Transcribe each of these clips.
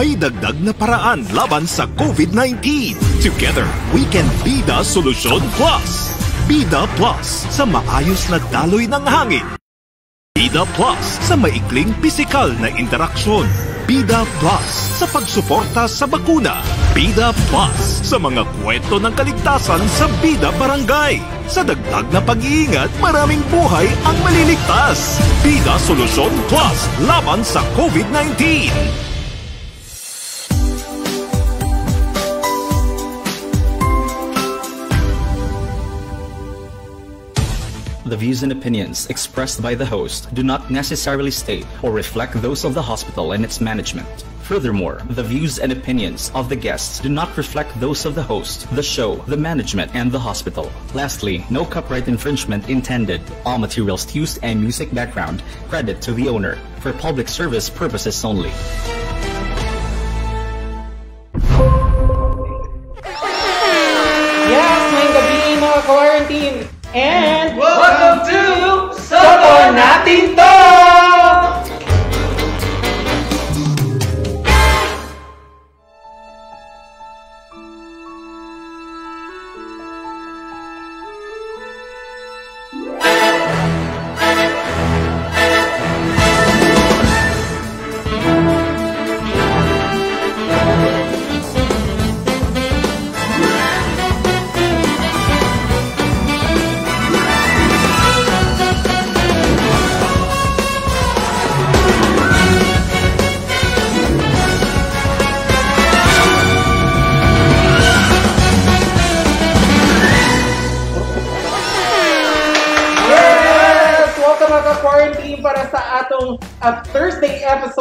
May dagdag na paraan laban sa COVID-19. Together, we can be the Solusyon Plus. Bida Plus sa maayos na daloy ng hangin. Bida Plus sa maikling pisikal na interaksyon. Bida Plus sa pagsuporta sa bakuna. Bida Plus sa mga kwento ng kaligtasan sa Bida Barangay. Sa dagdag na pag-iingat, maraming buhay ang maliligtas. Bida Solusyon Plus laban sa COVID-19. Views and opinions expressed by the host do not necessarily state or reflect those of the hospital and its management. Furthermore, the views and opinions of the guests do not reflect those of the host, the show, the management, and the hospital. Lastly, no copyright infringement intended. All materials used and music background credit to the owner for public service purposes only. And Welcome to Soto natin to! Yes!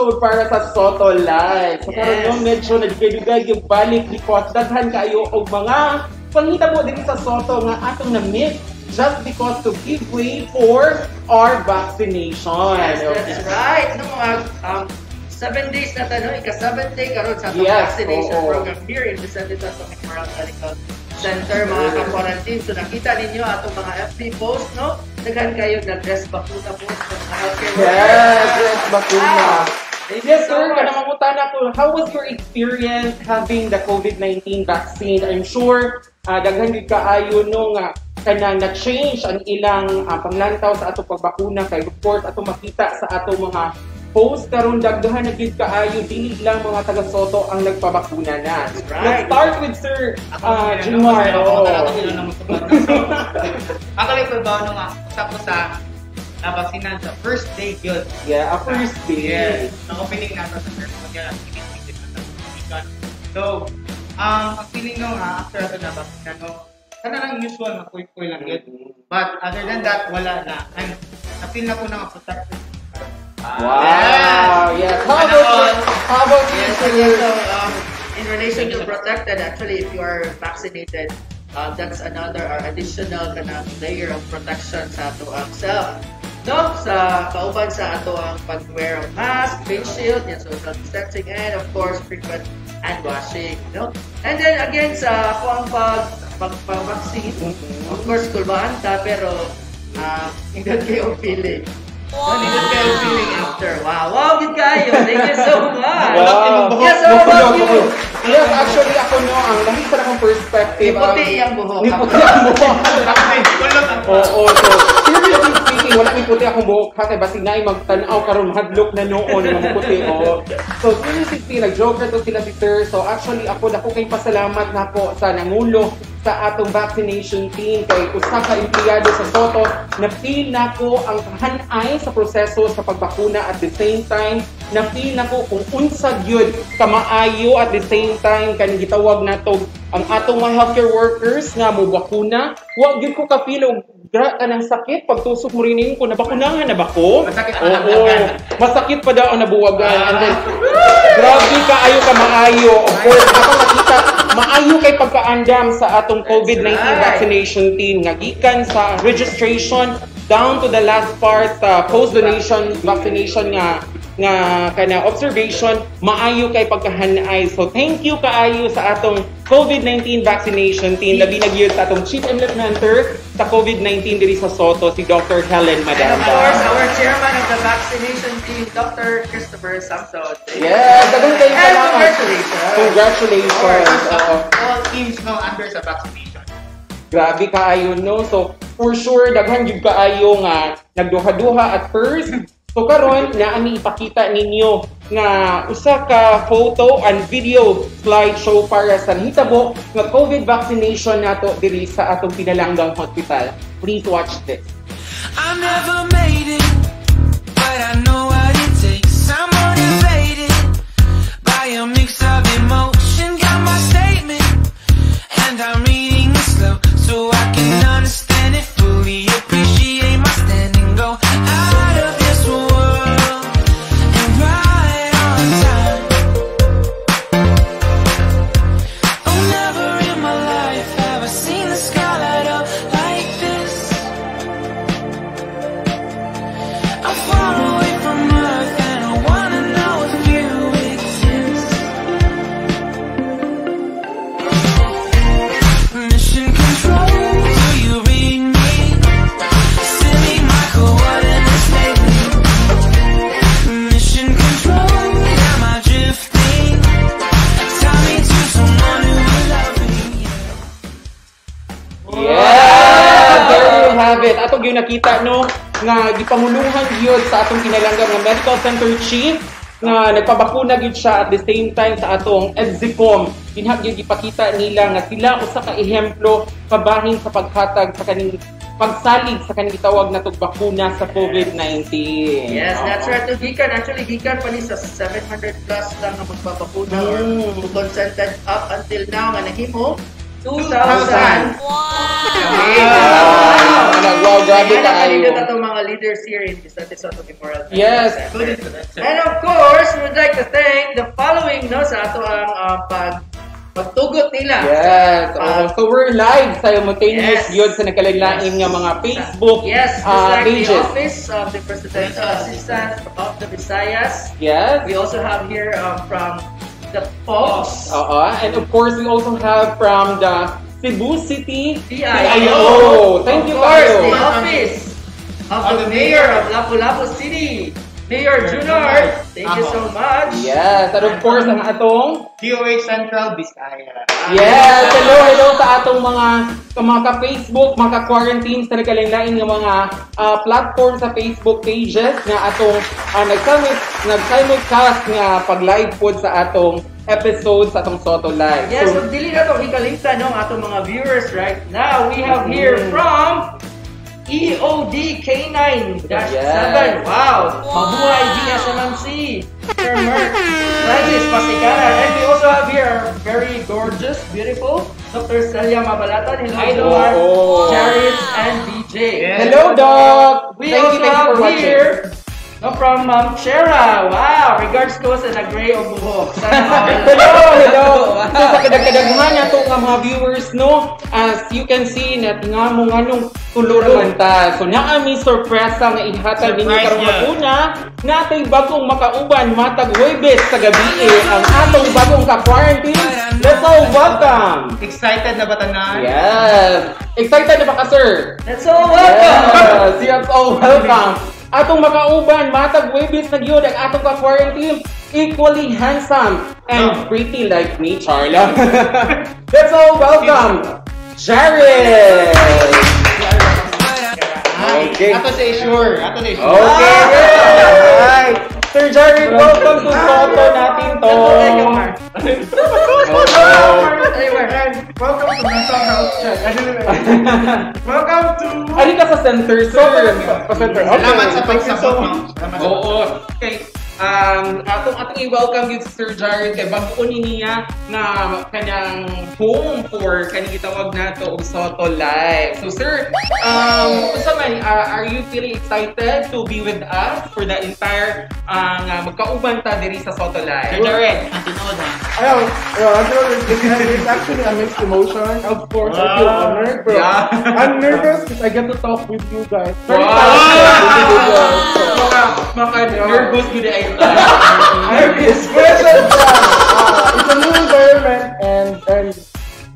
Episode para sa Soto Live. So karon Yes. yung medyo nagdugay yung balik because daghan kayo og mga pangita mo din sa Soto nga atong na-miss just because to give way for our vaccination. Yes, that's right. No, mga um, seven days na tanong, ika-seventh day karon sa atong Yes, vaccination oo. program here in Vicente Tasong Memorial Medical Center, mga ka-quarantine. So nakita ninyo atong mga FB post, no? Daghan kayo na-dress bakuna po sa healthcare Yes, yes, bakuna. Wow. Yes, sir. mamutana ko, how was your experience having the COVID-19 vaccine? I'm sure uh, daghan gid kaayo no nga kanang na-change ang ilang uh, panglantaw sa ato pagbakuna kay of course ato makita sa ato mga post karon dagdahan na gid kaayo dili lang mga taga Soto ang nagpabakuna na. right. Let's start with Sir Ako uh, uh, Jimar. Ako Oo. talaga nila naman sa Ako lang pa ba nga usap ko sa nabaksinan sa first day yun. Yeah, a first day. Yes. Ang opening nato sa first day na sinisisit na sa Pilipinas. So, um, ang feeling nung ha, after ato nabaksinan no, sana lang usual na kuy-kuy lang yun. But other than that, wala na. And na-feel na ko na protected. Wow. Yes. How about you? How about you, Yes, so, um, in relation to protected, actually, if you are vaccinated, uh, that's another or additional kind of layer of protection sa ato ang self. No, sa kauban sa ato ang pag-wear of mask, face shield, yan, social distancing, and of course, frequent hand washing. No? And then again, sa ako ang pag, pag, pag-vaccine, of course, kulbahan ta, pero uh, hindi kayo feeling. Wow. Hindi kayo feeling after. Wow, wow, good kayo. Thank you so much. Wow. Yes, how about you? Yes, actually ako no, ang lahi sa akong perspective. May puti iyang buhok. May puti ang buhok. Kulot ang Oo, so speaking, wala may puti akong buhok ha, basig na magtanaw karon hadlok na noon nga puti oo. So seriously speaking, nag-joke na to sila si Sir. So actually ako dako kay pasalamat na po sa nangulo sa atong vaccination team kay usa ka empleyado sa Soto na feel na ko ang kahanay sa proseso sa pagbakuna at the same time na feel na ko kung unsa gyud kamaayo at the same time kanang gitawag nato ang atong mga healthcare workers nga mo bakuna wa gyud ko ka feel og gra kanang sakit. Pagtusok mo rin ko nabakunahan na ba ko? Masakit ang Oo. masakit. Pa daw ang nabuwagan. And then grabe ka ayo ka maayo. Of course ako nakita maayo kay pagkaandam sa atong COVID-19 right. vaccination team nga gikan sa registration down to the last part sa post donation vaccination nga nga kana observation maayo kay pagkahanay. So thank you kaayo sa atong COVID-19 vaccination team labi na gyud sa atong Chief Implementer sa COVID-19 diri sa Soto si Dr. Helen And Madanda. of course, our chairman of the vaccination team, Dr. Christopher Samson. Yes, daghang kayo And congratulations. Congratulations. Oo. All teams no under sa vaccination. Grabe kaayo no. So for sure daghan gyud kaayo nga nagduha-duha at first. So karon na ami ipakita ninyo nga usa ka photo and video slideshow para sa hitabo nga COVID vaccination nato diri sa atong pinalanggang hospital. Please watch this. I never made it, but I know nga gipanguluhan gyud sa atong kinalanggang nga medical center chief nga nagpabakuna gyud siya at the same time sa atong EDZICOM. Dinha gyud ipakita nila nga sila usa ka ehemplo kabahin sa paghatag sa kaning pagsalig sa kaning gitawag na bakuna sa COVID-19. Yes, that's right. To Gikan, actually, Gikan pa ni sa 700 plus lang na magpapakuna or Mm. who consented up until now nga nahimo 2,000. 2,000. Wow! Wow, grabe Kaya kaayo. kanina itong mga leaders here in the Soto Memorial. Yes. And of course, we'd like to thank the following no sa ato ang uh, pag pagtugot nila. Yes. Sa, oh, so we're live simultaneous Yes. yun sa nagkalain nga mga Facebook Yes, just uh, like pages. the Office of the Presidential Assistant of the Visayas. Yes. We also have here um, from the Fox. Uh, and of course, we also have from the Cebu City CIO. Thank of you, course, Kayo. the Office of the Mayor of Lapu-Lapu City, Mayor Junior. Thank you so much. Yes. And of course, ang atong DOH Central Bisaya. Yes, hello, hello sa atong mga sa mga ka-Facebook, mga ka-quarantine sa nagkalain ng mga ah, platform sa Facebook pages na atong uh, nag-simulcast nga pag-live pod sa atong episode sa atong Soto Live. Yes, So, so dili na itong hikalimta no, atong mga viewers right now. We have here Mm. from E EODK9-7. Yes. Wow! Mabuhay Via Samansi. Sir Mert Francis Pasikaran. And we also have here our very gorgeous, beautiful Dr. Celia Mabalatan. Hello, Hi, Doc. Doc. Charis and DJ. Yes. hello, Doc! We thank also you, thank you have for watching. here no, from Ma'am Shera. Wow! Regards ko sa nag-gray o buhok. Sana all. hello, hello. So sa kadagkadaghan nato nga mga viewers no, as you can see na nga mo nganong tuluron ta. So naa mi sorpresa nga ihatag ninyo karong niya. una natay bagong makauban matag Huwebes sa gabi eh, ang atong bagong ka-quarantine. Let's all welcome. Excited na ba tanan? Yes. Excited na ba ka, sir? Let's all welcome! Yes, yes, oh, welcome. Atong makauban, matag Webis na gyud ang atong ka-quarantine, equally handsome and pretty like me, Charla. Let's all welcome, Jared! Okay. Ato sa Assure. Ato sa Assure. Okay, alright. Sir Jared, welcome to Soto natin to. And welcome to Mental Health Check. welcome to... Ano ka sa center, sir? Sa center. Okay. Salamat sa Thank you so pagsabot, much. ma'am. Salamat sa Oo. Okay. Um, atong atong i-welcome yun si Sir Jared kay bago ni niya na kanyang home for kanyang gitawag nato og Soto Live. So sir, um unsa man uh, are you feeling excited to be with us for the entire uh, nga magkauban ta diri sa Soto Live? Sir Jared, Ayaw, ayaw, actually, it's actually a mixed emotion. Of course, I feel Wow. honored, but Yeah. I'm nervous because I get to talk with you guys. Wow. So, maka, maka nervous yun ay Nervous. Question lang. Uh, it's a new environment and and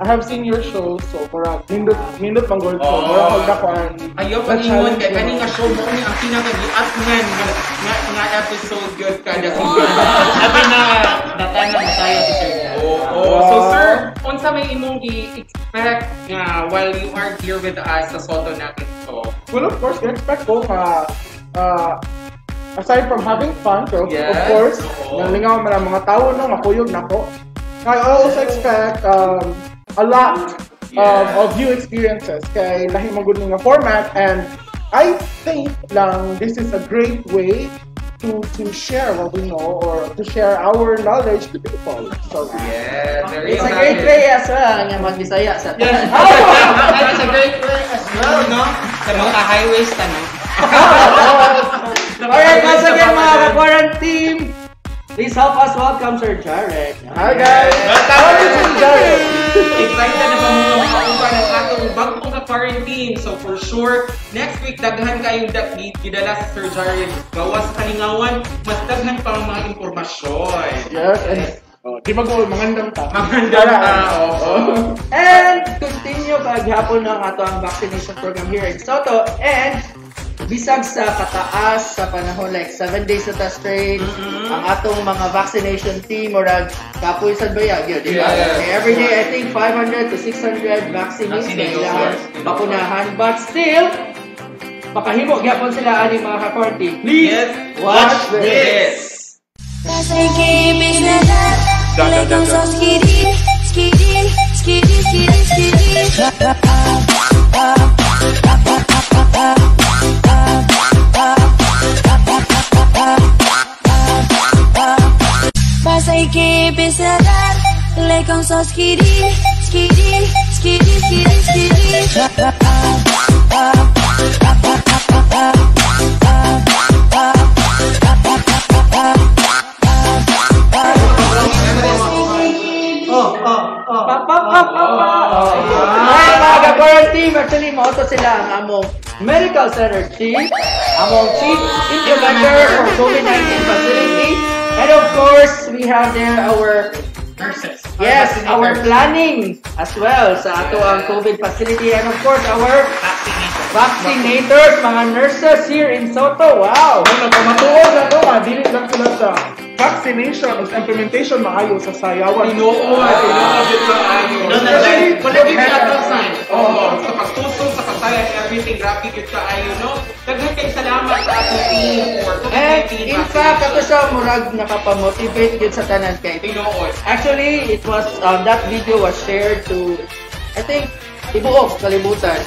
I have seen your show so para nindot nindot mang gold ko. Oo. Mura pag dakuan. Ayaw pa ingon kay kani nga show mo ni ang pinaka-giat ngan nga, nga, nga episode good kada season. Sabi na, natana mo tayo si Sir. Oo. So sir, unsa may imong i-expect nga while you are here with us sa Soto natin so? Well, of course, expect ko ka uh, aside from having fun, so Yes. of course, Oo. nalingaw man ang mga tao no, makuyog na ko. I also expect um, a lot um, of new experiences kay lahi mo gud nga format and I think lang this is a great way to to share what we know or to share our knowledge to people. So Yeah, very It's a great way as well nga magbisaya sa Yes. It's a great way as well, no? Sa mga highways tanong. Alright, once again mga ka-quarantine, please help us welcome Sir Jared. Hi guys. How is it, Jared? Excited na makauban ang atong bagong na quarantine. So for sure, next week daghan kayong da- gi- gidala sa Sir Jared. Gawas kalingawan, mas daghan pa ang mga impormasyon. Yes, and oh, di ba ko mangandam ta? Magandang tao. And continue paghapon ng ato ang vaccination program here in Soto and bisag sa kataas sa panahon like 7 days na ta straight ang atong mga vaccination team or kapoy sa baya yun di ba Yes. Okay, every day I think 500 to 600 vaccines na ilang bakunahan but still pakahimo gyapon sila ani mga ka-quarantine please Yes. watch this Yes. Say que business Like I'm so skitty, skitty, Oh, oh, oh. Pa, pa, pa, pa, pa. Alright, mga ka-quarantine, actually, mo to sila ang among medical center chief, among chief implementer for COVID-19 facility, and of course, we have there our Nurses. Yes, our planning as well sa ato ang COVID facility and of course our vaccinators, mga nurses here in Soto. Wow! Ano, pamatuod na to, dili lang sila sa vaccination o sa implementation maayo sa sayawan. Tinoo at tinoo sa ayo. No, no, Especially, wala din sa sign. Oo, sa pagtuso, sa kasaya, everything, grabe yun sa ayo, no? Daghan kay salamat sa team for And COVID-19 in fact, ato siya murag nakapamotivate yun sa tanan kay Tinoo. Actually, it was um, that video was shared to I think ibuok kalibutan.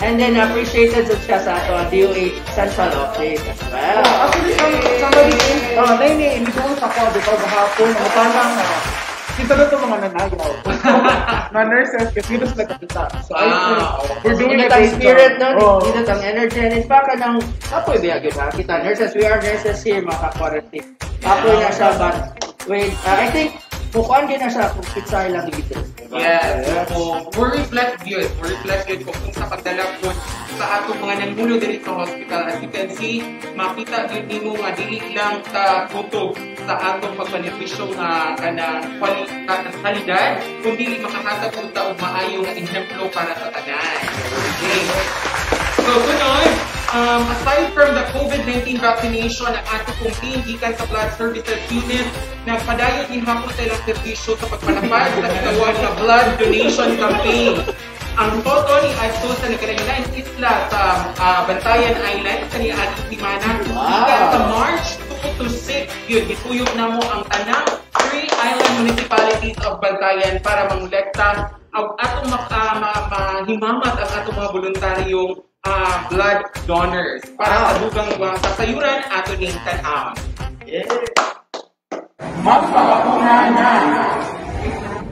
And then appreciated sa siya sa ato DOH Central Office as well. Oh, actually, some, somebody in, uh, naini, hindi ko sa ko, because hapon, mga parang, uh, kita na ito mga nanagaw. na nurses, kasi dito sila kapita. So, Ah, think, we're doing a ang spirit no, Oh. init ang energy, and in fact, anong kapoy ba yun ha? Kita, nurses, we are nurses here, mga ka-quarantine. Kapoy na siya, but wait, uh, I think, mukuan din na siya kung pizza lang dito. Yes. So, we're reflect yun. We're reflect yun kung sa pagdala po sa atong mga nangulo diri sa hospital. As you can see, makita yun nimo nga dili lang ta kutob sa atong pagbenepisyo nga kanang kwali- ka- kalidad, kundi makahatag og taog maayo nga para sa tanan. Okay. So, sunod, um, aside from the COVID-19 vaccination, ang ato pong team gikan sa Blood Services Unit, nagpadayon din hapon sa ilang serbisyo sa pagpalapad sa ikawang na blood donation campaign. Ang toto ni Adso sa nagkalain isla sa ah, Bantayan Island sa niadto simana gikan sa March 2 to 6 yun gituyok na mo ang tanang three island municipalities of Bantayan para mangolekta ang atong ma- mahimamat ang atong mga voluntaryong ah, blood donors. Para sa dugang mga kasayuran ato ning tan-aw.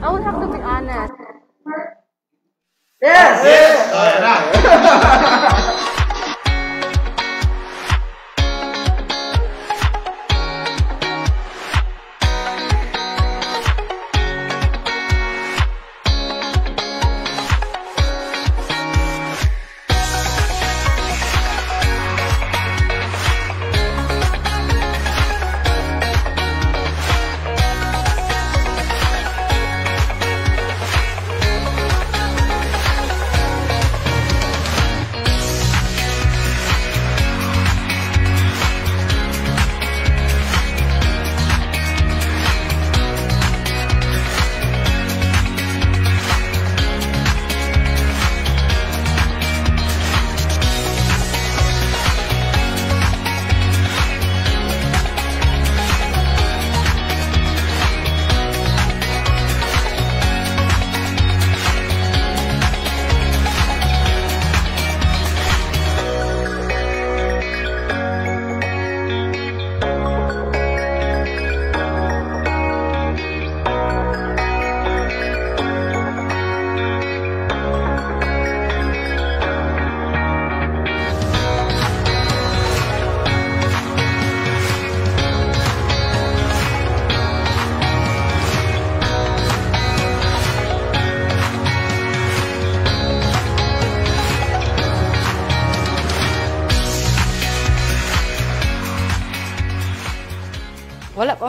I would have to be honest. Yes! wala pa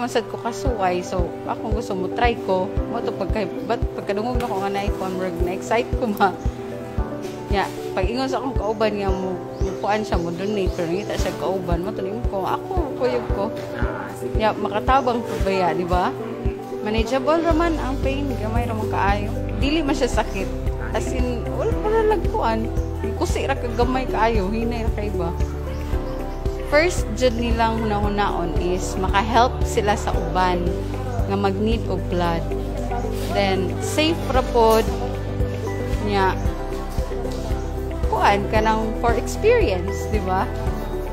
sad ko kasuway so ako gusto mo try ko. Mo to pagka but pagkadungog na ko nga naay converg na excite ko ma ya pag ingon sa akong kauban nga mo mukuan siya mo donate pero ngita siya kauban mo tuning ko ako kuyog ko. Ya makatabang po ba ya di ba? Manageable raman ang pain gamay ra man kaayo. Dili man siya sakit. As in wala pa lagkuan kusi ra ka gamay kaayo hinay ra kay ba first jud nilang hunahunahon is maka-help sila sa uban nga mag-need og blood. Then safe ra pod nya kuan kanang for experience, di ba?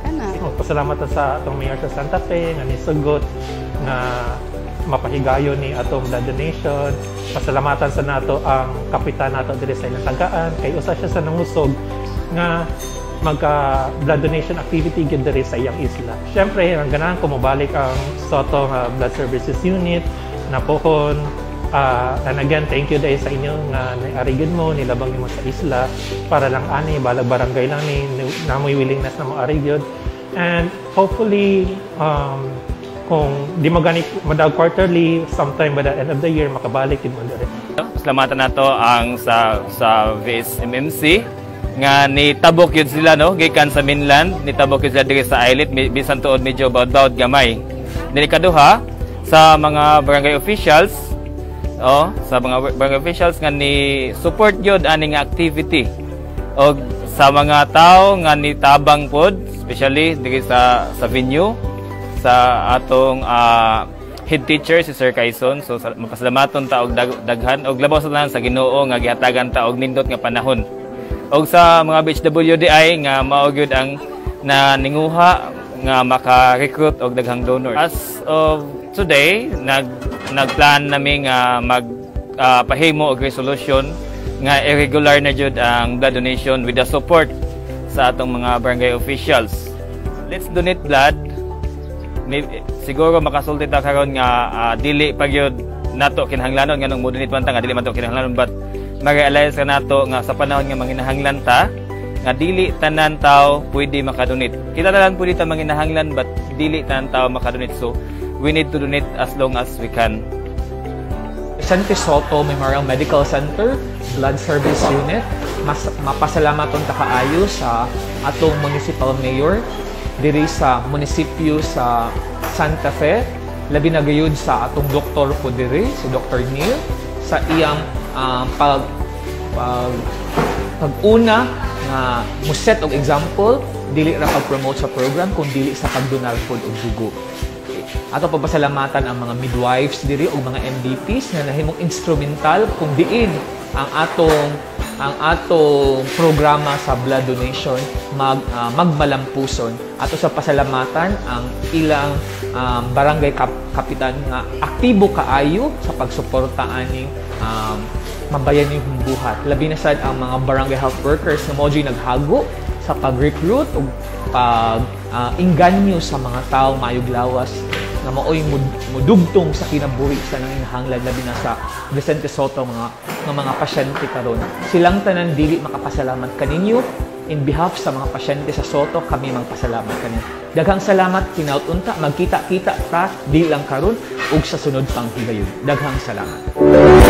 Kana. Oh, pasalamat sa atong mayor sa Santa Fe nga nisugot nga mapahigayon ni atong blood donation. Pasalamatan sa nato ang kapitan nato diri sa ilang tagaan kay usa siya sa nangusog nga magka blood donation activity gid diri sa iyang isla. Syempre, ang ganahan ko mobalik ang Soto nga Blood Services Unit na pohon uh, and again, thank you dahil sa inyo nga naarigid mo, nilabang mo sa isla para lang ani, balag barangay lang ni namoy willingness na mo arigid. And hopefully, um, kung di mo gani madag quarterly, sometime by the end of the year, makabalik din mo diri. Salamatan nato ang sa sa VSMMC nga ni tabok yun sila no? Gikan sa mainland ni tabok yun sila diri sa islet bisan tuod medyo bawd-bawd gamay. Dili kaduha sa mga barangay officials oh sa mga barangay officials nga ni support yun aning activity. O sa mga tao nga ni tabang pod especially diri sa sa venue sa atong uh, head teacher si Sir Kaison. So mapasalamaton ta og dag, daghan og labaw sa tanan sa Ginoo nga gihatagan ta og nindot nga panahon og sa mga BHWDI nga mao gyud ang na ninguha nga maka-recruit og daghang donor. As of today, nag nagplan nami nga mag uh, pahimo og resolution nga irregular na jud ang blood donation with the support sa atong mga barangay officials. Let's donate blood. Maybe, siguro makasulti ta karon nga uh, dili pag yun nato kinahanglanon nga nung mo donate man ta nga dili man to kinahanglanon but ma-realize ka nato nga sa panahon nga manginahanglan ta nga dili tanan tao pwede makadonate. Kita na lang pwede ta manginahanglan but dili tanan tao makadonate. So we need to donate as long as we can. San Soto Memorial Medical Center Blood Service Unit mas mapasalamaton ta kaayo sa atong municipal mayor diri sa munisipyo sa Santa Fe labi na gayud sa atong doktor po diri si Dr. Neil sa iyang uh, pag pag pag-una nga mo set og example dili ra pag-promote sa program kung dili sa pagdonar pod og dugo. Ato papasalamatan ang mga midwives diri og mga MDPs na nahimong instrumental kung diin ang atong ang atong programa sa blood donation mag uh, magmalampuson ato sa pasalamatan ang ilang um, barangay kap kapitan nga aktibo kaayo sa pagsuporta aning um, mabayan yung buhat. Labi na sad ang mga barangay health workers na moji naghago sa pag-recruit o pag-inganyo uh, sa mga tao mayog lawas na maoy mudugtong sa kinabuhi sa nanginahanglan labi na sa Vicente Soto mga ng mga pasyente karon. Silang tanan dili makapasalamat kaninyo in behalf sa mga pasyente sa Soto kami magpasalamat kaninyo. Daghang salamat kinaut unta magkita-kita ta di lang karon ug sa sunod pang higayon. Daghang salamat.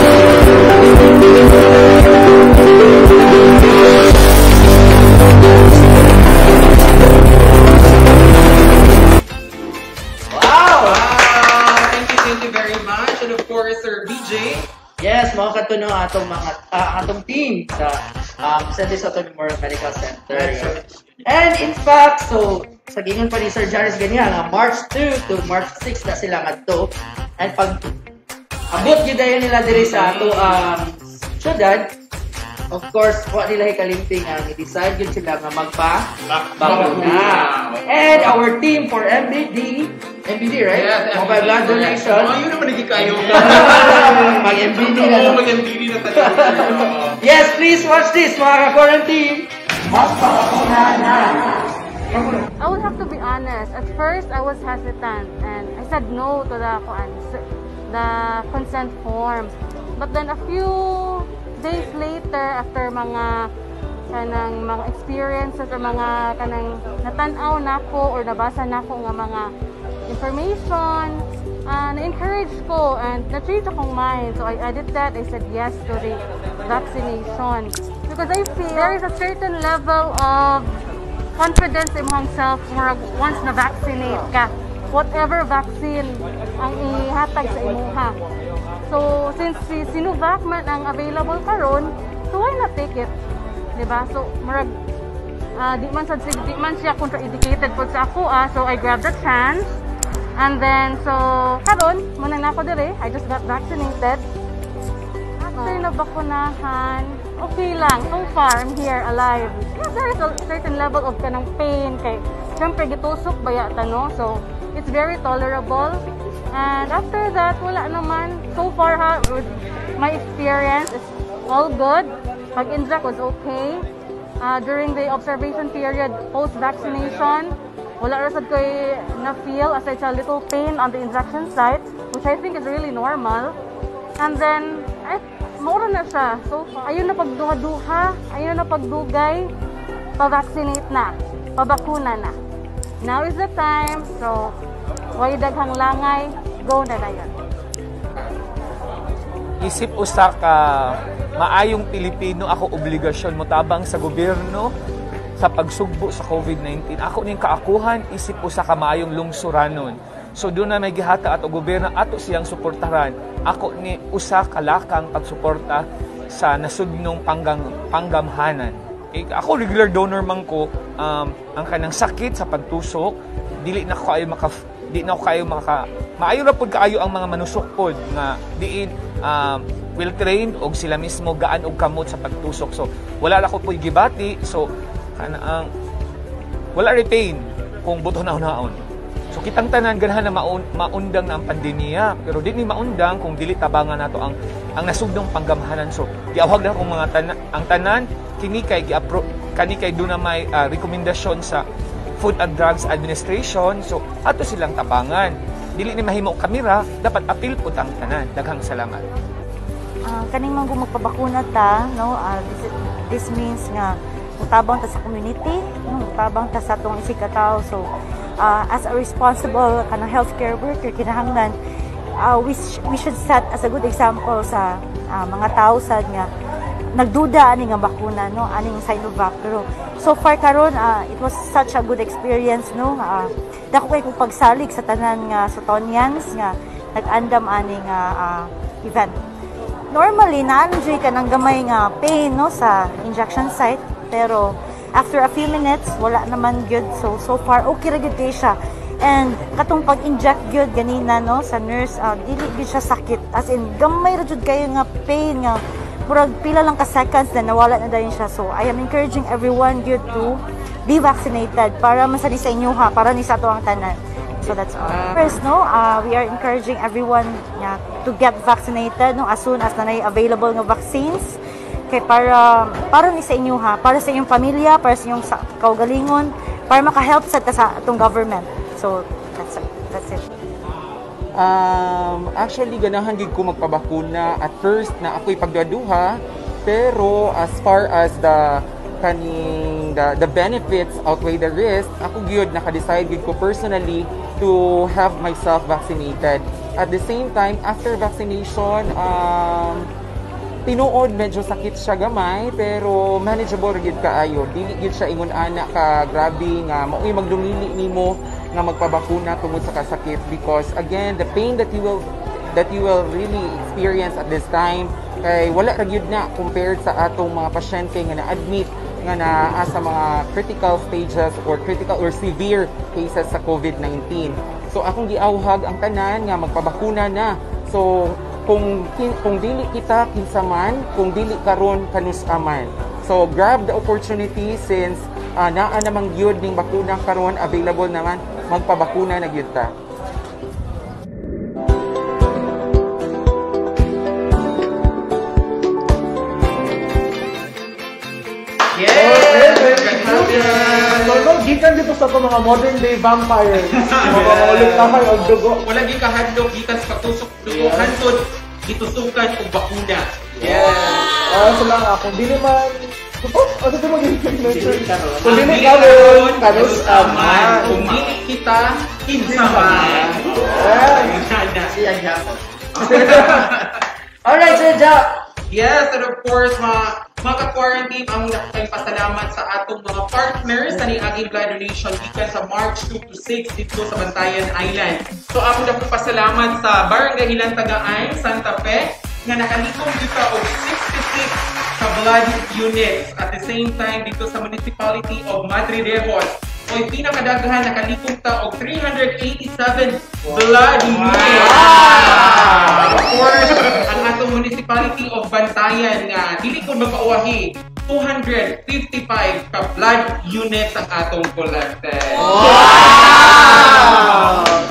Yes, mga katuno atong mga uh, atong team sa um, San Soto Memorial Medical Center. And in fact, so sa gingon pa ni Sir Jaris ganyan, uh, March 2 to March 6 na sila ngadto. And pag abot gyud nila diri sa ato um, syudad, Of course, wa nila hikalimping ang i-decide yun sila nga magpa bakuna. And our team for MBD, MBD, right? Yes, Mobile Blood Donation. Oh, yun naman naging kayo. Mag-MBD na. Oo, mag-MBD na tayo. Yes, please watch this, mga ka-quarantine. I would have to be honest. At first, I was hesitant and I said no to the, the consent forms. But then a few days later, after mga kanang mga experiences or mga kanang natanaw nako or nabasa nako nga mga information, uh, na-encourage ko and na-change akong mind. So I, did that. I said yes to the vaccination. Because I feel there is a certain level of confidence in murag once na vaccinate ka whatever vaccine ang ihatag sa imuha so since si Sinovac man ang available karon so why not take it diba so murag uh, di man sad di man siya contraindicated pud sa ako ah so I grabbed the chance and then so karon muna na ako dire I just got vaccinated after na bakunahan okay lang. So far, I'm here alive. Yeah, there is a certain level of kanang pain. Kay, syempre, gitusok ba yata, no? So, it's very tolerable. And after that, wala naman. So far, ha, with my experience, it's all good. Pag-inject was okay. Uh, during the observation period, post-vaccination, wala rasad ko na-feel aside sa little pain on the injection site, which I think is really normal. And then, I Mura na siya. So, ayun na pagduha-duha, ayun na pagdugay, pa-vaccinate na, pabakuna na. Now is the time. So, way daghang langay, go na yan. Isip usa ka maayong Pilipino ako obligasyon mo tabang sa gobyerno sa pagsugbo sa COVID-19. Ako ning kaakuhan isip usa ka maayong lungsuranon So doon na may gihata ato gobyerno ato siyang suportaran. Ako ni usa kalakang pagsuporta sa nasudnong panggang panggamhanan. Ako regular donor man ko um, ang kanang sakit sa pagtusok dili na ko kayo maka di na kayo maka maayo ra pud kaayo ang mga manusok pod nga diin um, well trained og sila mismo gaan og kamot sa pagtusok. So wala la ko poy gibati. So kana ang wala retain kung buto na unaon So kitang tanan ganahan na maun, maundang na ang pandemya. Pero di ni maundang kung dili tabangan nato ang ang nasugdong panggamhanan. So giawhag na kong mga tanan ang tanan kini kay giapro kani kay do na may uh, rekomendasyon sa Food and Drugs Administration. So ato silang tabangan. Dili ni mahimo kamera, dapat apil pud ang tanan. Daghang salamat. Uh, kaning mga magpabakuna ta, no, uh, this, this means nga mutabang ta sa community, no, mutabang ta sa atong isikataw. So uh, as a responsible of healthcare worker, kinahanglan uh, we, sh- we should set as a good example sa uh, mga tao sa nga nagduda ani nga bakuna no? Aning Sinovac pero so far karon uh, it was such a good experience no? Uh, dako kay kong pagsalig sa tanan nga Sotonians nga nag-andam ani nga uh, event. Normally na-enjoy ka ng gamay nga pain no? Sa injection site pero after a few minutes wala naman good so so far okay ra gyud siya. And katong pag-inject gyud ganina no? Sa nurse uh, dili gyud siya sakit. As in gamay ra jud kayo nga pain nga murag pila lang ka seconds na nawala na dayon siya so I am encouraging everyone gyud to be vaccinated para masani sa inyo ha para ni sa to ang tanan So that's all. First, no, uh, we are encouraging everyone yeah, to get vaccinated no, as soon as na available ng vaccines kay para para ni sa inyo ha, para sa inyong pamilya, para sa inyong kaugalingon, para maka-help sa sa atong government. So that's it. That's it. Um, actually, ganahan gid ko magpabakuna. At first na ako'y pagdaduha, pero as far as the kaning the, the benefits outweigh the risk, ako gyud naka-decide gid ko personally to have myself vaccinated. At the same time, after vaccination, um, tinuod medyo sakit siya gamay pero manageable gid kaayo. Dili gid siya ingon ana ka grabe nga maoy magdumili nimo nga magpabakuna tungod sa kasakit because again the pain that you will that you will really experience at this time kay wala ra gyud na compared sa atong mga pasyente nga na-admit nga naa sa mga critical stages or critical or severe cases sa COVID-19. So akong giawhag ang tanan nga magpabakuna na. So kung kung dili kita kinsaman kung dili karon kanus aman so grab the opportunity since uh, naa namang gyud ning bakuna karon available naman magpabakuna na gyud ta gikan dito sa mga modern day vampires. Mga ulit tahay og dugo. Wala gi kahadlok gikan sa patusok dugo Yeah. hantod gitusukan og bakuna. Yeah. Ah, so lang ako. Dili man Oh, ano ito mag-mention? Kung dili Dili karon, karon kanus kanus aman. Kung dili kita Kinsa man. Si Anjako. Alright, Sir Ja. Yes, and of course, mga, mga ka-quarantine, ang nakakayong pasalamat sa atong mga partners sa niaging blood donation gikan sa March 2 to 6 dito sa Bantayan Island. So ako na po pasalamat sa Barangay Hilang Tagaay, Santa Fe, nga nakalikom dito og 66 ka blood units. At the same time, dito sa Municipality of Madre Rejos, o yung pinakadaghan nakalikom ta og 387 blood units. Of course, ang atong Municipality of Bantayan nga dili ko magpauwahi 255 ka blood units ang atong collected.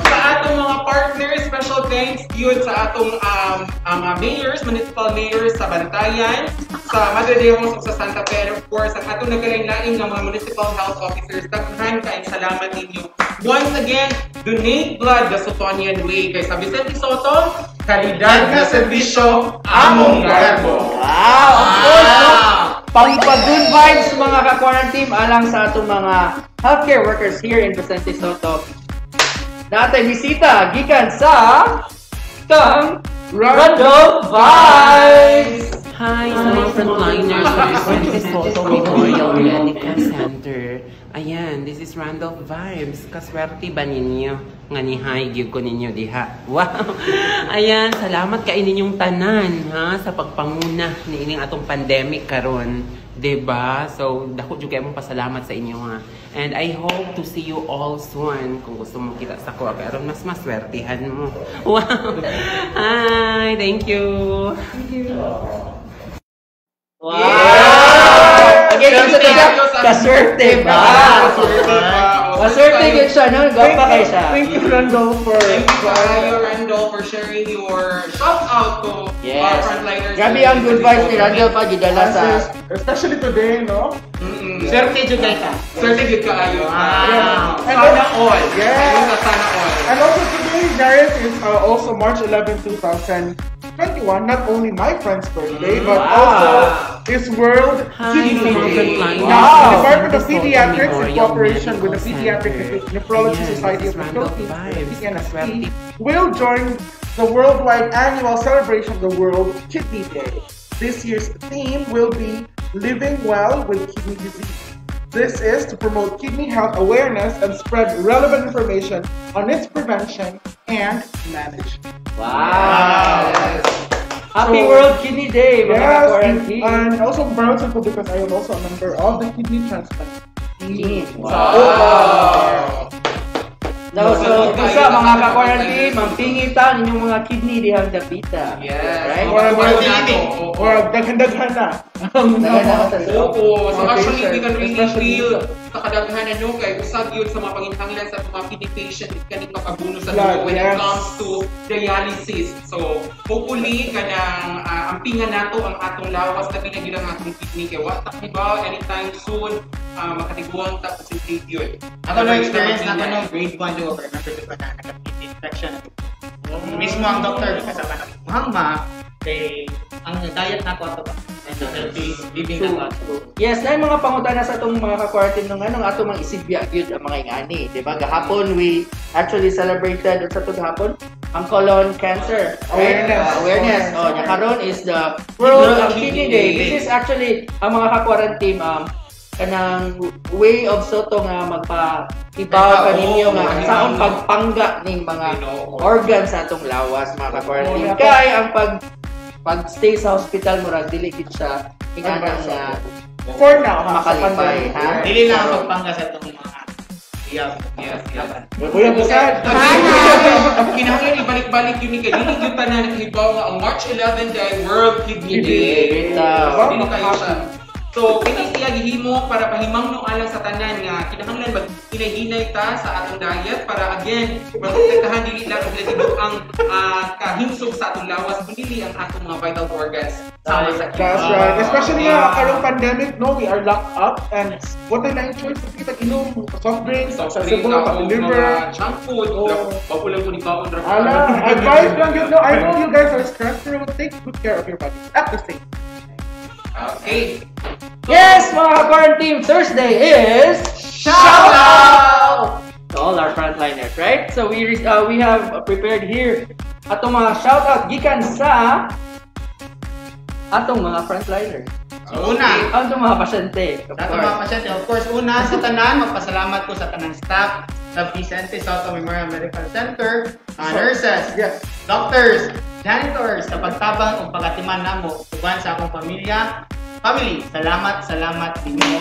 Sa atong mga partners, special thanks yun sa atong um, um, mayors, municipal mayors sa Bantayan, sa Madre de Dios ug sa Santa Fe, of course, ang atong nagkalain-lain ng mga municipal health officers, daghan kaayong salamat ninyo. Once again, donate blood the Sotonian way. Kay sa Vicente Soto, kalidad na serbisyo, among garbo. Wow, of course, no? Pangpa-good vibes mga ka-quarantine alang sa atong mga healthcare workers here in Vicente Soto. Natay bisita gikan sa Tang Randall Vibes! Hi sa mga frontliners sa Vicente Soto Memorial Medical Center. Ayan, this is Randolph Vibes. Kaswerte ba ninyo? Nga ni hi, give ko ninyo diha. Wow! Ayan, salamat kay ninyong tanan ha sa pagpanguna ni ining atong pandemic karon. 'Di ba? So, dako jud kay mong pasalamat sa inyo ha. And I hope to see you all soon kung gusto mo kita sa ko karon mas maswertihan mo. Wow! Hi, thank you. Thank you. Wow! Again, yung sa kaswerte ba? Kaswerte yun siya, no? Gapa kayo siya. Thank you, Randall, for... Thank you, Kayo, Randall, for sharing your shout-out to Yes. our frontliners. Grabe ang good vibes ni Randall pa gidala sa... Especially today, no? Swerte jud kay ka. Swerte good kaayo. Wow. And Sana also- all. Yes. Ayun sa sana all. And also today, guys, is uh, also March 11, 2021. Not only my friend's birthday, but Wow. also is World Kidney Day. Wow. the Department of Pediatrics, in cooperation with the Pediatric Nephrology Society of is the Philippines, PNSP, will join the worldwide annual celebration of the World Kidney Day. This year's theme will be Living Well with Kidney Disease. This is to promote kidney health awareness and spread relevant information on its prevention and management. Wow! Happy So- World Kidney Day, mga Yes, quarantine. and also proud to because I am also a member of the kidney transplant team. Wow! So, so, ito sa mga ka-quarantine, mampingita ninyong mga kidney dihang dapita. Yes. Right? Or, or, or daghan-daghan na. Sa Oo. So actually, we can really feel sa kadaghan ano kay usab yun sa mga panginhanglan sa mga kidney patient it kaning makabuno sa Blood, dugo when it comes to dialysis. So hopefully kanang uh, ampingan nato ang atong lawas na gyud ang atong kidney kay wa ta ba anytime soon uh, makatiguang ta positive yun. Ako no experience na ko yun. nung grade 1 do over. Remember ko na nagka-kidney infection. Mismo ang doctor kasama na muhangma kay ang diet na ko ato ba. Healthy living na ko. Yes, na mga pangutana sa itong mga ka-quarantine nung anong ato mga isibya yun ang mga ingani. Di ba? Gahapon, we actually celebrated sa ito gahapon ang colon cancer. Awareness. Uh, awareness. Oh, nya karon is the World Kidney. Day. This is actually ang mga ka-quarantine um, kanang way of soto nga magpa ibaw kaninyo nga Oo, saon oo. pagpangga ning mga organs sa atong lawas mga ka-quarantine. Kay ang pag pag stay sa hospital mo ra dili gid siya ingana nga For now, ha? sa makalipay ha. Dili lang ang pagpangga sa itong mga iyab. Yes, yes. Kuya Busad. Kinahanglan ibalik-balik yun ni kay dili gyud tanan naghibaw nga ang March 11 day World Kidney Day. Dili kayo siya. So, kini siya gihimo para pahimang no alang sa tanan nga kinahanglan mag hinay-hinay ta sa atong diet para again maprotektahan dili lang ang dili ang ah, kahimsog sa atong lawas kundi ang atong mga vital organs sama sa That's right. Especially uh, karong pandemic, no, we are locked up and what na lang choice kita inom soft drinks, Soft drink, accessible, ako, liver. junk food, Oh. ko ni Baon ra. Ala, advice lang yun. No, I know you guys are stressed, pero take good care of your body at the same Okay. Yes, mga ka-quarantine, Thursday is Shout out! to all our frontliners, right? So we uh, we have prepared here atong mga shoutout gikan sa atong mga frontliners. So, una, atong mga pasyente. Course. mga pasyente, of course, una sa tanan, magpasalamat ko sa tanang staff sa Vicente Soto Memorial Medical Center, mga nurses, doctors, janitors, sa pagtabang o pagatiman namo, tuban sa akong pamilya, family, salamat, salamat, dinyo.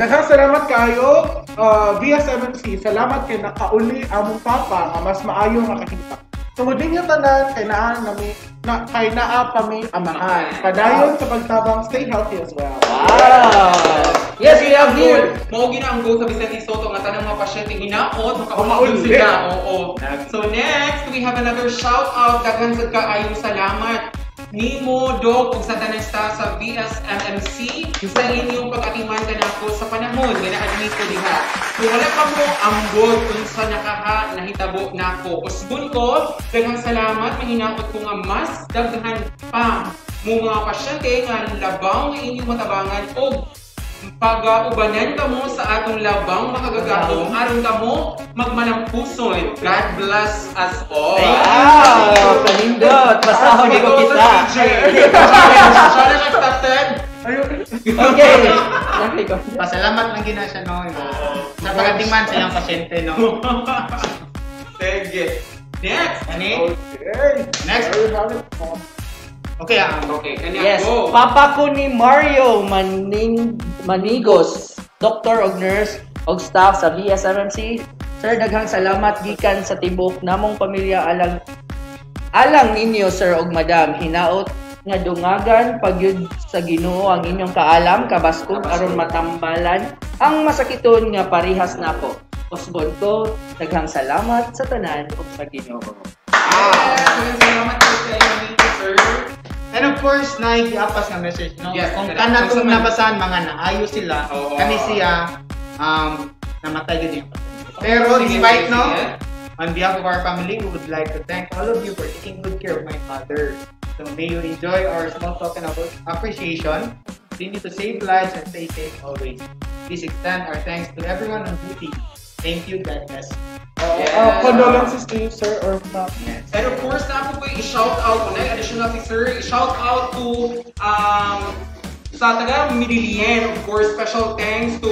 Daghang salamat kayo uh, 7C. Salamat kay nakauli among papa nga mas maayo nga kahimta. Tungod ninyo tanan kay naa nami na kay naa pa may amahan. Padayon sa pagtabang stay healthy as well. Wow! Yes, we have here. Mao gina ang goal sa Vicente Soto nga tanang mga pasyente hinaot makauli sila. Oo. So next, we have another shout out daghan sad kaayong salamat nimo dog ug sa tanan staff sa VSMMC sa inyong pag-atiman kanako sa panahon nga na-admit ko diha. So wala pa mo ambot kung sa nakaha nahitabo nako. Usbon ko, daghang salamat mahinaot ko nga mas daghan pa mo mga pasyente nga labaw nga inyong matabangan og pag-ubanan ka mo sa atong labang makagagatong aron ka mo magmanampuson. God bless us all. Wow! Kanindot! Basahon di ko kita. Siya na nag-started. Okay. Pasalamat lang gina siya, no? Sa pagatiman sa iyang pasyente, no? Sige. Next! Ani? Next. Okay, ah. Okay, kanya Yes, go. papa ko ni Mario Maning Manigos, doktor og nurse og staff sa VSRMC. Sir, daghang salamat gikan sa tibok namong pamilya alang alang ninyo sir og madam hinaot nga dungagan pagyud sa Ginoo ang inyong kaalam kabaskog aron matambalan ang masakiton nga parihas nako. Usbon ko, daghang salamat sa tanan ug sa Ginoo. Salamat po sa inyo. And of course, naigiapas nga message, no? Yes, Kung correct. kana Kung nabasahan, mga naayo sila, Oo. kani siya, um, namatay din yung Pero despite, no? On behalf of our family, we would like to thank all of you for taking good care of my father. So may you enjoy our small token of appreciation. Continue to save lives and stay safe always. Please extend our thanks to everyone on duty. Thank you, God bless. Uh, condolences to you, sir, or ma'am. And of course, na ako po i-shout out ko na additional si Sir, i-shout out to um, sa taga Midilien, of course, special thanks to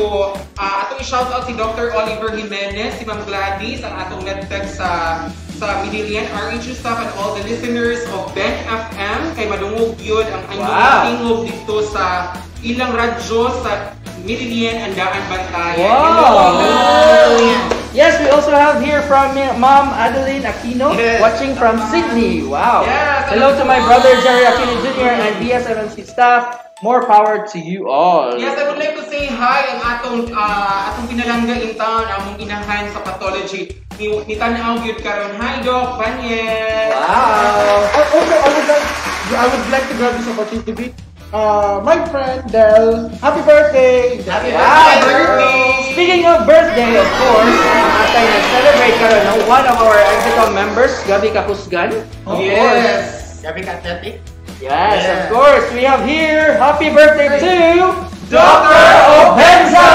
uh, atong i-shout out si Dr. Oliver Jimenez, si Ma'am Gladys, ang atong medtech sa sa Midilien, RHU staff and all the listeners of Ben FM, kay madungog yun ang anyong Wow. tingog dito sa ilang radyo sa Midilien, Andaan Bantayan. Wow! Yes, we also have here from uh, Mom Adeline Aquino Yes. watching from Sydney. Wow. Yes, Hello to my brother Jerry Aquino Jr. and BSMMC staff. More power to you all. Yes, I would like to say hi ang atong uh, atong pinalangga in town, among inahan sa pathology. Ni, ni tanaw gyud karon. Hi Doc Banyet. Uh, also, I would like, I would like to grab this opportunity. Uh, my friend Del, happy birthday! Happy Wow. birthday! Speaking of birthday, of course, atay nag-celebrate karon ng one of our Exicom members, Gabi Kakusgan. Of course. Yes. Gabi ka athletic? Yes, Yeah. of course. We have here, happy birthday to Dr. Obenza!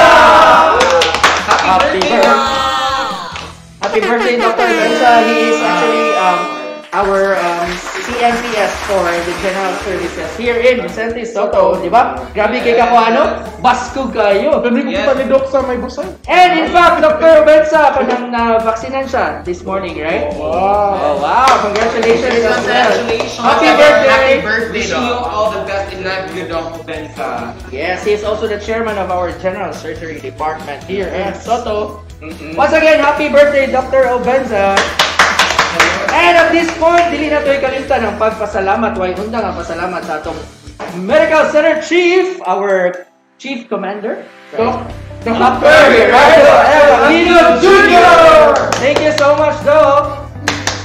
For the General Services here in Vicente Soto, di ba? Grabe kay ka kung ano? Basko kayo. Dami ko pa ni Doc sa may busay. And in fact, Dr. Obenza, panang na-vaksinan siya this morning, right? Wow. Oh, wow. Congratulations. Congratulations. Happy birthday. Happy birthday. Wishing you all the best in life, good Doc Benza. Yes, he is also the chairman of our general surgery department here in Soto. Once again, happy birthday, Dr. Obenza. And at this point, dili na ito'y kalimtan ng pagpasalamat. Way unda nga pasalamat sa atong Medical Center Chief, our Chief Commander, Doc Dr. L. Aquino Jr. Thank you so much, Doc.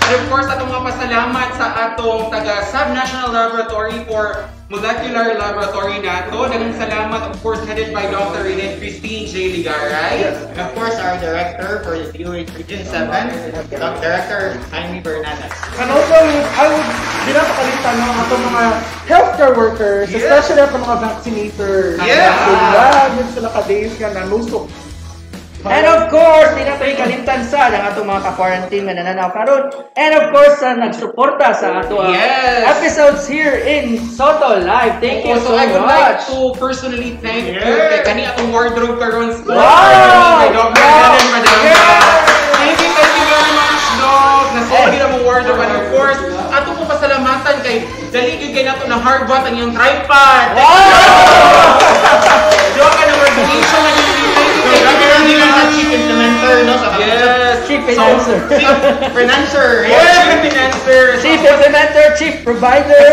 And of course, atong mga pasalamat sa atong taga Sub-National Laboratory for Molecular Laboratory nato. Daghang salamat, of course, headed by Dr. Rene Christine J. Ligaray. And of course, our director for the DOH Region 7, Doc Director Jaime Bernales. And also, I would, di na pakalitan no, atong mga healthcare workers, especially atong mga vaccinators. Yeah. Sila, yun sila ka-days nga nanusok And of course, di na ito ikalimtan sa ng atong mga ka-quarantine nga nananaw karon. And of course, sa nagsuporta sa ato ang Yes. episodes here in Soto Live. Thank you Also, so I would like to personally thank you Yes. kay kani atong wardrobe karon Wow! kay. Wow! Helen Madamba. Thank you, thank you very much, Doc. Nasolid na mo wardrobe and of course, ato po pasalamatan kay dali gyud kay nato na hardbot ang iyong tripod. Doc, ano regulation na Dr. nila sa chief implementer, no? Sa Yes. Chief So, financer. Chief financer. Yes, chief financer. Chief implementer, chief provider.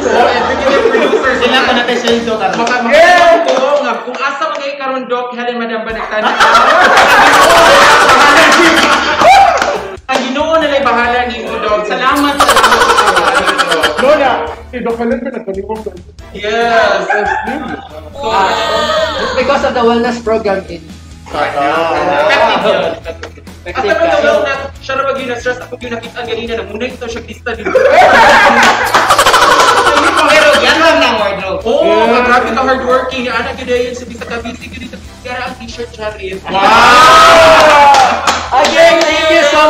So, executive producer. Sila ko natin sweldo ka. Maka Yeah. kung asa kay karon Doc Helen Madam ba nagtanaw. Ang Ginoo na lay bahala nimo Doc. Salamat sa Lola, si Doc Helen ba nagkalimong? Yes. So, it's because of the wellness program in Asa ba daw na siya stress ako yung nakita ganina na muna ito siya lista dito. Pero yan lang ng wardrobe. Oo, oh, grabe ka hardworking. Anak yun yun sa bisa ka busy ganito. Kaya ang t-shirt siya rin. Again, thank you so sa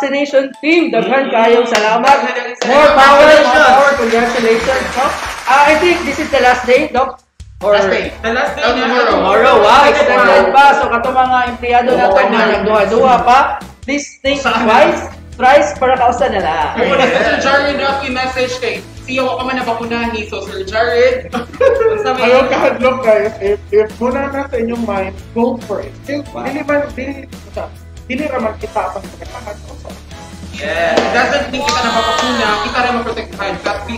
vaccination team. Daghan kayong salamat. More power, more power. Congratulations. No? Uh, I think this is the last day, Doc. Or Last day. The last day Oh, na tomorrow. Tomorrow, wow, extended pa. So, kato mga empleyado na ito na nagduha-duha pa, please think twice, thrice para kausa na lang. Kung wala si Sir Jared na ako message kay siya ko ka man nabakunahi. So Sir Jared, Ayaw kahadlok guys, if, if muna na sa inyong mind, go for it. Dili dili man, dili, basta, dili raman kita ang pagkakahat. Yeah. It doesn't mean kita nababakuna, kita rin maprotektahan. But, we,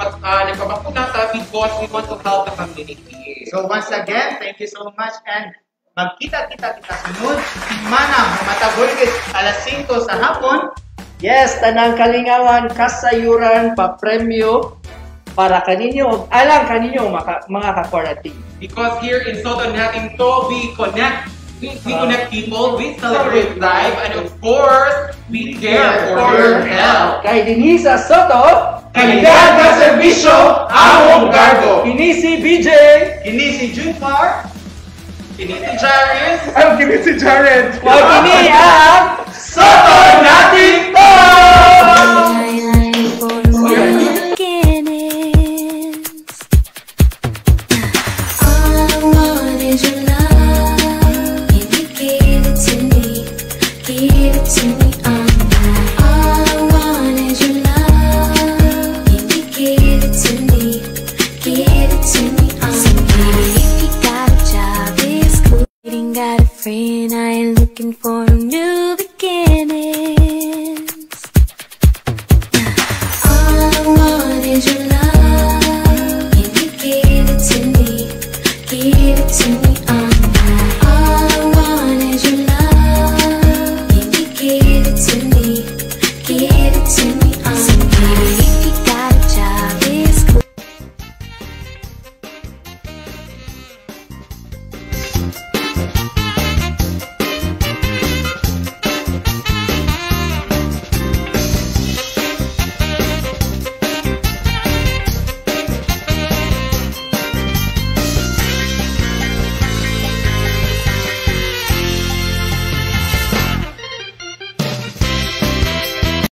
but uh, nagpabakuna ta because we want to help the community. So once again, thank you so much and magkita-kita kita sunod Manang Matagulgis alas 5 sa hapon. Yes, tanang kalingawan, kasayuran, pa-premyo para kaninyo, ug alang kaninyo maka, mga ka-quarantine. Because here in Soto natin to, we connect We, we connect people, we celebrate life, and of course, we care for your health. Kay dinhi sa Soto, Kalidad na serbisyo, among cargo. Kini si BJ, Kini si Junmar, Kini si Jaris, Ang kini si Jared. Wag kini ang Soto natin